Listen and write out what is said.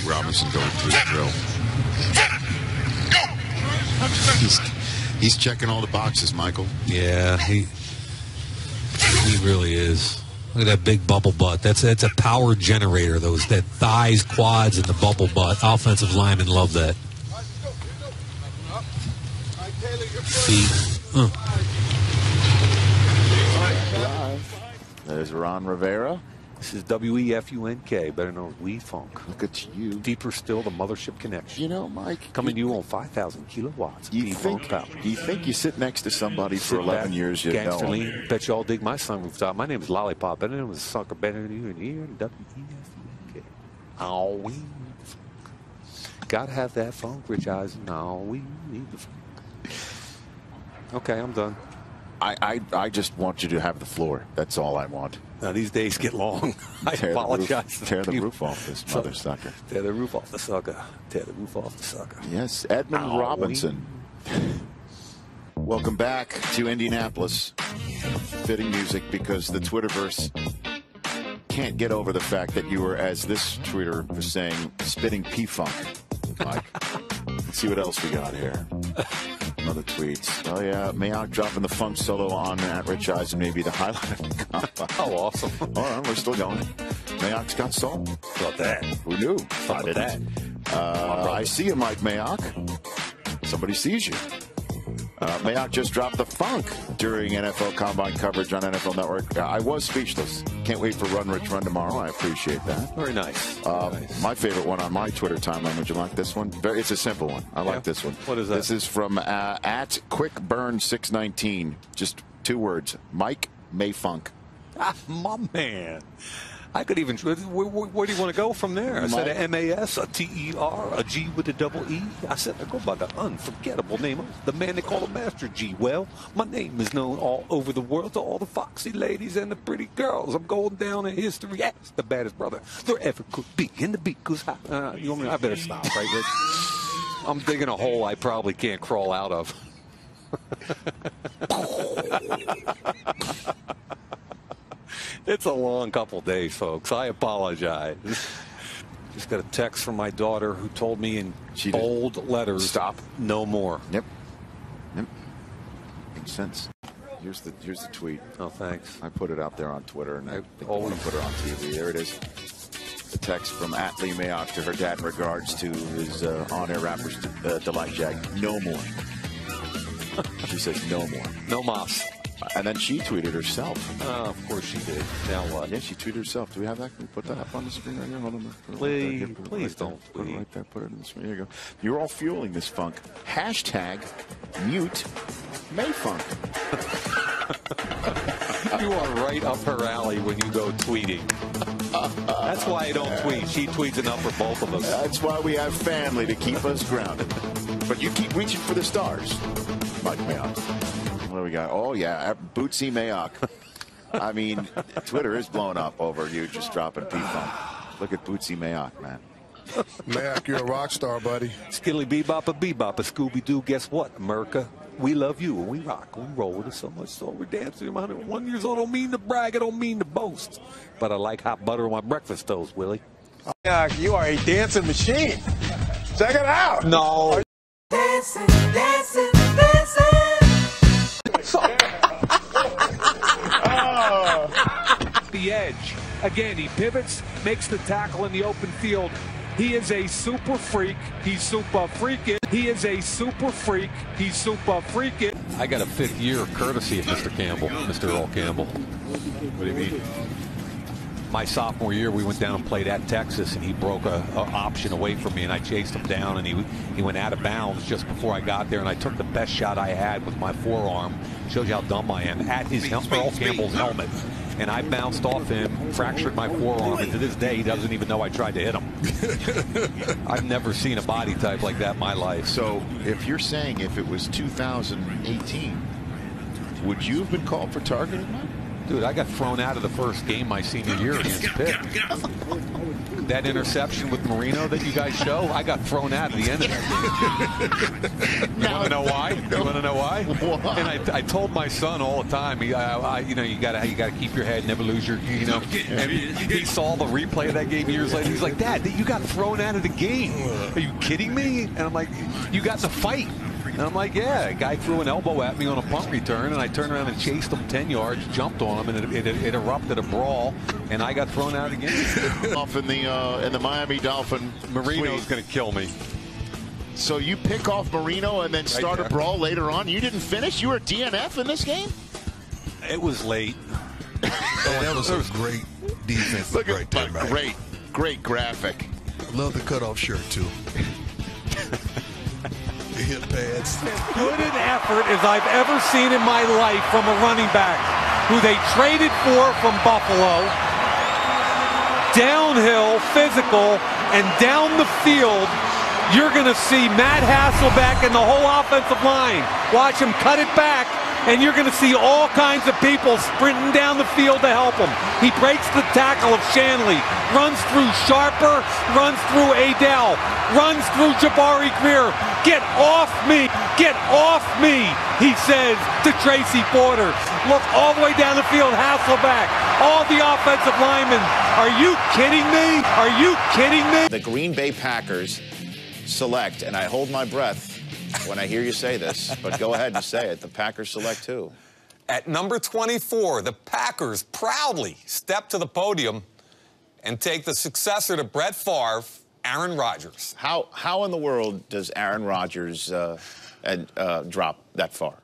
Greg Robinson going through the drill. He's, he's checking all the boxes, Michael. Yeah, he he really is. Look at that big bubble butt. That's that's a power generator. Those that thighs, quads, and the bubble butt. Offensive linemen love that. Feet. Uh. There's Ron Rivera. This is W-E-F-U-N-K, better known as We Funk. Look at you. Deeper still, the mothership connection. You know, Mike. Coming to you on 5,000 kilowatts. You think power. you think you sit next to somebody for 11 back, years, you know lean. Bet you all dig my sunroof top. My name is Lollipop. Better known as sucker. Better than you and here. W-E-F-U-N-K. Oh, we need the funk. Gotta have that funk, Rich Eisen. Oh, we need the funk. Okay, I'm done. I, I I just want you to have the floor. That's all I want. Now these days get long. I Tear the roof- apologize. tear the people. roof off this mother sucker. Tear the roof off the sucker. Tear the roof off the sucker. Yes, Edmund Ow. Robinson. Welcome back to Indianapolis. Fitting music because the Twitterverse can't get over the fact that you were, as this tweeter was saying, spitting P funk. Mike, let's see what else we got here. Another tweets. Oh yeah, Mayock dropping the funk solo on at Rich Eisen may be the highlight of the combo. Oh, awesome. All right, we're still going. Mayock's got soul. Thought that. Who knew? Thought of that. Uh, I see you, Mike Mayock. Somebody sees you. Uh, Mayock just dropped the funk during NFL Combine coverage on NFL Network. Uh, I was speechless. Can't wait for Run Rich Run tomorrow. I appreciate that. Very nice. Uh, nice. My favorite one on my Twitter timeline. Would you like this one? Very, it's a simple one. I Yeah. like this one. What is that? This is from uh, at Quick Burn six nineteen. Just two words. Mike Mayfunk. Ah, my man. I could even. Where, where, where do you want to go from there? I said a M-A-S, a T-E-R, a G with a double E. I said I go by the unforgettable name of the man they call a Master G. Well, my name is known all over the world to all the foxy ladies and the pretty girls. I'm going down in history as the baddest brother there ever could be. And the beat goes high. Uh, you want me? I better stop, right, Rich? I'm digging a hole I probably can't crawl out of. It's a long couple days, folks. I apologize. Just got a text from my daughter who told me in She bold letters, Stop. no more. Yep. Yep. Makes sense. Here's the here's the tweet. Oh, thanks. I put it out there on Twitter, and I, I think want always- to put it on TV. There it is. The text from at Lee Mayock to her dad in regards to his uh, on-air rapper's uh, delight jack. No more. she says no more, No moss. And then she tweeted herself. Oh, of course she did. Now what? Yeah, she tweeted herself. Do we have that? Can we put that up on the screen right here? Hold on. Put it right Please. Please right there. don't Put it right there. Put it in the screen. Here you go. You're all fueling this funk. Hashtag mute Mayfunk. You are right up her alley when you go tweeting. That's why I don't tweet. She tweets enough for both of us. That's why we have family to keep us grounded. But you keep reaching for the stars, Mike Mayock. What do we got? Oh yeah, uh, Bootsy Mayock. I mean, Twitter is blown up over you just dropping P funk. Look at Bootsy Mayock, man. Mac, you're a rock star, buddy. Skilly bebop a bebop a Scooby Doo. Guess what, America? We love you and we rock and we roll with it so much so we're dancing. I'm 101 years old. I Don't mean to brag. I don't mean to boast. But I like hot butter on my breakfast toast, Willie. Mac, you are a dancing machine. Check it out. No. Dancing, dancing, dancing. The edge. Again, he pivots, makes the tackle in the open field. He is a super freak. He's super freaking. He is a super freak. He's super freaking. I got a fifth year courtesy of Mr. Campbell, Mr. Earl Campbell. What do you mean? My sophomore year, we went down and played at Texas, and he broke a, a option away from me, and I chased him down, and he he went out of bounds just before I got there, and I took the best shot I had with my forearm. Shows you how dumb I am. At his hel- Earl Campbell's helmet, and I bounced off him, fractured my forearm, and to this day, he doesn't even know I tried to hit him. I've never seen a body type like that in my life. So, if you're saying if it was 2018, would you have been called for targeting? Dude, I got thrown out of the first game my senior year against Pitt. that interception with Marino that you guys show, I got thrown out at the end of it. you want to know why? You want to know why? Why? And I, I told my son all the time, I, I, you know, you gotta you gotta keep your head, never lose your, you know. And he saw the replay of that game years later. He's like, Dad, you got thrown out of the game. Are you kidding me? And I'm like, you got in a fight. And I'm like, yeah, a guy threw an elbow at me on a punt return, and I turned around and chased him 10 yards, jumped on him, and it, it, it erupted a brawl, and I got thrown out again. Off in the uh, in the Miami Dolphin. Marino's suite. going to kill me. So you pick off Marino and then start a brawl later on. You didn't finish. You were DNF in this game. It was late. Oh, that was a great defense. Look right at there, man. great, great graphic. Love the cutoff shirt too. The hip pads. as good an effort as I've ever seen in my life from a running back who they traded for from Buffalo. Downhill, physical, and down the field, you're going to see Matt Hasselbeck and the whole offensive line. Watch him cut it back, and you're going to see all kinds of people sprinting down the field to help him. He breaks the tackle of Shanle, runs through Sharper, runs through Ayodele, runs through Jabari Greer. Get off me! Get off me! He says to Tracy Porter. Look all the way down the field, Hasselbeck. All the offensive linemen. Are you kidding me? Are you kidding me? The Green Bay Packers select, and I hold my breath when I hear you say this, but go ahead and say it. The Packers select who? At number 24, the Packers proudly step to the podium and take the successor to Brett Favre, Aaron Rodgers. How how in the world does Aaron Rodgers uh, and, uh, drop that far?